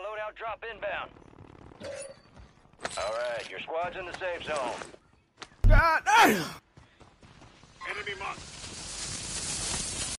loadout drop inbound. All right, your squad's in the safe zone. God, ah! Enemy marked.